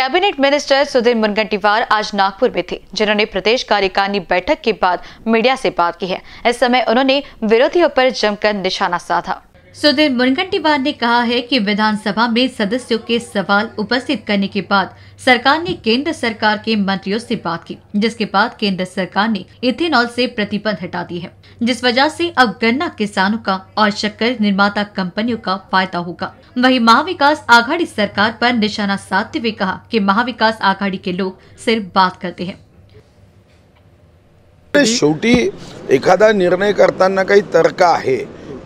Cabinet minister Sudhir Mungantiwar आज नागपुर में थे जिन्होंने प्रदेश कार्यकारिणी बैठक के बाद मीडिया से बात की है। इस समय उन्होंने विरोधियों पर जमकर निशाना साधा। सुधीर मुनगंटीवार ने कहा है कि विधानसभा में सदस्यों के सवाल उपस्थित करने के बाद सरकार ने केंद्र सरकार के मंत्रियों से बात की, जिसके बाद केंद्र सरकार ने इथेनॉल से प्रतिबंध हटा दी है, जिस वजह से अब गन्ना किसानों का और शक्कर निर्माता कंपनियों का फ़ायदा होगा। वहीं महाविकास आघाड़ी सरकार पर निशाना साधते हुए कहा कि महाविकास आघाड़ी के लोग सिर्फ़ बात करते हैं। शेवटी एखादा निर्णय करताना काही तर्क आहे.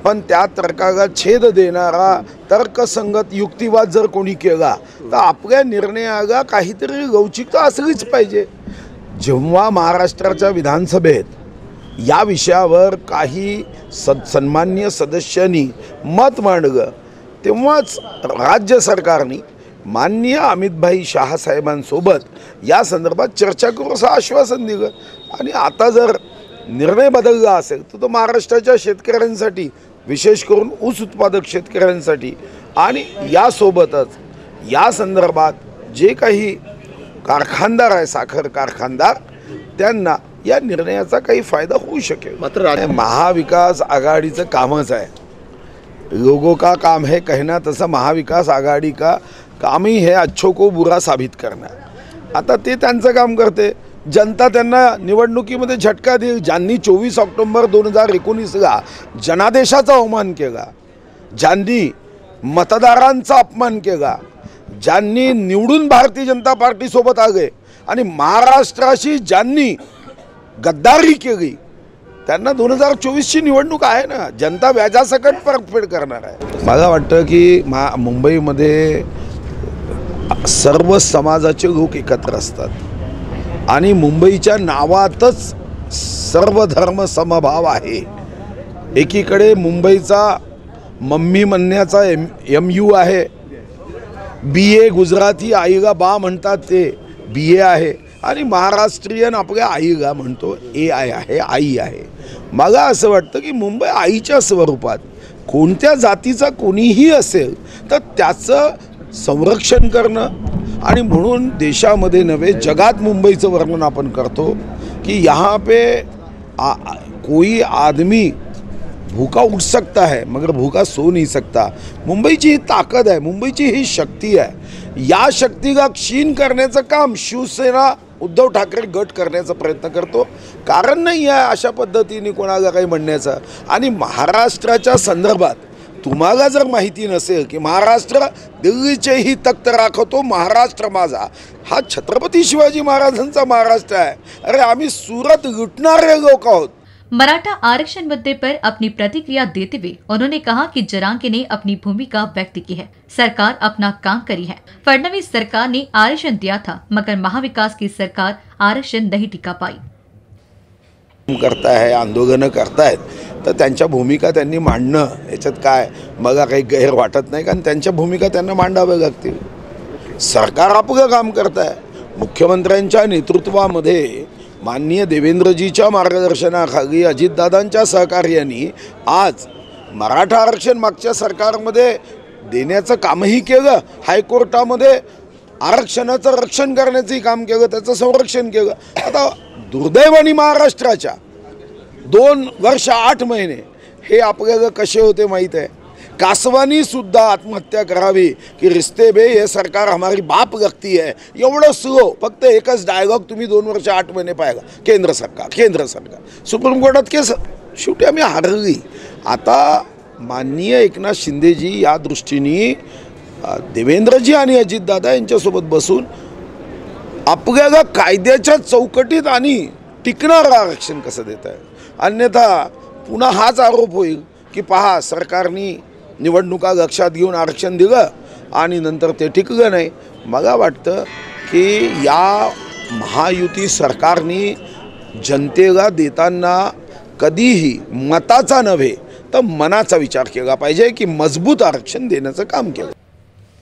पण त्या तर्काला छेद देणारा तर्कसंगत युक्तिवाद जर कोणी केला तर आपल्या निर्णयाला काहीतरी लवचिकता असलीच पाहिजे. जेव्हा महाराष्ट्राच्या विधानसभेत या विषयावर काही सद सन्मान्य सदस्यांनी मत मांडलं तेव्हाच राज्य सरकारने माननीय अमितभाई शहासाहेबांसोबत या संदर्भात चर्चा करू असं आश्वासन दिलं. आणि आता जर निर्णय बदलला असेल तर तो महाराष्ट्राच्या शेतकऱ्यांसाठी विशेष करून ऊस उत्पादक शेतकऱ्यांसाठी आणि यासोबतच या संदर्भात जे काही कारखानदार आहे साखर कारखानदार त्यांना या निर्णयाचा काही फायदा होऊ शकेल. मात्र महाविकास आघाडीचं कामच आहे. लोगों का काम है कहना तसं महाविकास आघाडी का काम ही है अच्छो को बुरा साबित करना. आता ते त्यांचं काम करते. जनता त्यांना निवडणुकीमध्ये झटका देईल. ज्यांनी चोवीस ऑक्टोंबर दोन हजार एकोणीसला जनादेशाचा अवमान केला ज्यांनी मतदारांचा अपमान केला ज्यांनी निवडून भारतीय जनता पार्टीसोबत आले आणि महाराष्ट्राशी ज्यांनी गद्दारी केली त्यांना दोन हजार चोवीसची निवडणूक आहे ना. जनता व्याजासकट परतफेड करणार आहे. मला वाटतं की मा मुंबईमध्ये सर्व समाजाचे लोक एकत्र असतात. आणि मुंबईच्या नावातच सर्व धर्म समभाव आहे. एकीकडे मुंबईचा मम्मी म्हणण्याचा एम एम यू आहे. बी ए गुजराती आईगा बा म्हणतात ते बी ए आहे. आणि महाराष्ट्रीयन आपल्या आईगा म्हणतो ए आय आहे आई आहे. मला असं वाटतं की मुंबई आईच्या स्वरूपात कोणत्या जातीचा कोणीही असेल तर त्याचं संरक्षण करणं आणि म्हणून देशामध्ये नव्हे जगात मुंबईचं वर्णन आपण करतो कि यहाँ पे आ, कोई आदमी भूखा उठ सकता है मगर भूखा सो नहीं सकता। मुंबईची ही ताकद आहे मुंबईची ही शक्ती आहे या शक्तीला क्षीण करण्याचं काम शिवसेना उद्धव ठाकरे गट करण्याचा प्रयत्न करतो। कारण नाही आहे अशा पद्धतीने कोणाला काही म्हणण्याचं. आणि महाराष्ट्राच्या संदर्भात तुम्हाला जर माहिती नसेल की महाराष्ट्र दिल्लीचेही तख्त राखतो, महाराष्ट्र माझा. हा छत्रपती शिवाजी महाराजांचा महाराष्ट्र आहे. अरे, आम्ही सुरत लुटणारे लोक आहोत. मराठा आरक्षण मुद्दे पर अपनी प्रतिक्रिया देते हुए उन्होंने कहा कि जरांगे ने अपनी भूमिका व्यक्त की है। सरकार अपना काम करी है। फडणवीस सरकार ने आरक्षण दिया था, मगर महाविकास की सरकार आरक्षण नहीं टिका पाई। करताय आंदोलनं करतायत तर त्यांच्या भूमिका त्यांनी मांडणं याच्यात काय? मला काही गैर वाटत नाही कारण त्यांच्या भूमिका त्यांना मांडाव्या लागतील. सरकार आपलं काम करत आहे मुख्यमंत्र्यांच्या नेतृत्वामध्ये माननीय देवेंद्रजीच्या मार्गदर्शनाखाली अजितदादांच्या सहकार्याने आज मराठा आरक्षण मागच्या सरकारमध्ये देण्याचं कामही केलं. हायकोर्टामध्ये आरक्षणाचं रक्षण करण्याचंही काम केलं त्याचं संरक्षण केलं. आता दुर्दैवाने महाराष्ट्राच्या दोन वर्ष आठ महिने हे आपल्याला कसे होते माहीत आहे? कासवानी सुद्धा आत्महत्या करावी की रिश्ते बे हे सरकार हमारी बाप लगती है. एवढं स्लो हो. फक्त एकच डायलॉग तुम्ही दोन वर्ष आठ महिने पाहिला. केंद्र सरकार केंद्र सरकार. सुप्रीम कोर्टात केस शेवटी आम्ही हरली. आता माननीय एकनाथ शिंदेजी या दृष्टीने देवेंद्रजी आणि अजितदादा यांच्यासोबत बसून आपल्याला कायद्याच्या चौकटीत आणि टिकणारं आरक्षण कसं देत आहे अन्यथा पुन्हा हाच आरोप होईल की पहा सरकारने निवडणुका लक्षात घेऊन आरक्षण दिलं आणि नंतर ते टिकलं नाही. मला वाटतं की या महायुती सरकारने जनतेला देताना कधीही मताचा नव्हे तर मनाचा विचार केला पाहिजे की मजबूत आरक्षण देण्याचं काम केलं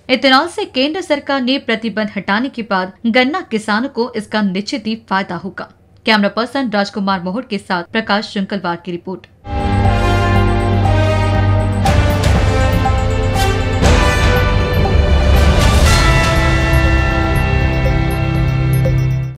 इथेनॉल से केंद्र सरकार ने प्रतिबंध हटाने के बाद गन्ना किसानों को इसका निश्चित ही फायदा होगा। कैमरा पर्सन राजकुमार मोहर के साथ प्रकाश शुंकलवार की रिपोर्ट।